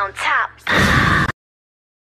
on top.